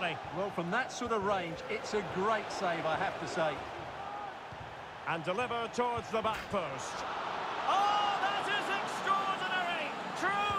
Well, from that sort of range, it's a great save, I have to say. And deliver towards the back post. Oh, that is extraordinary! True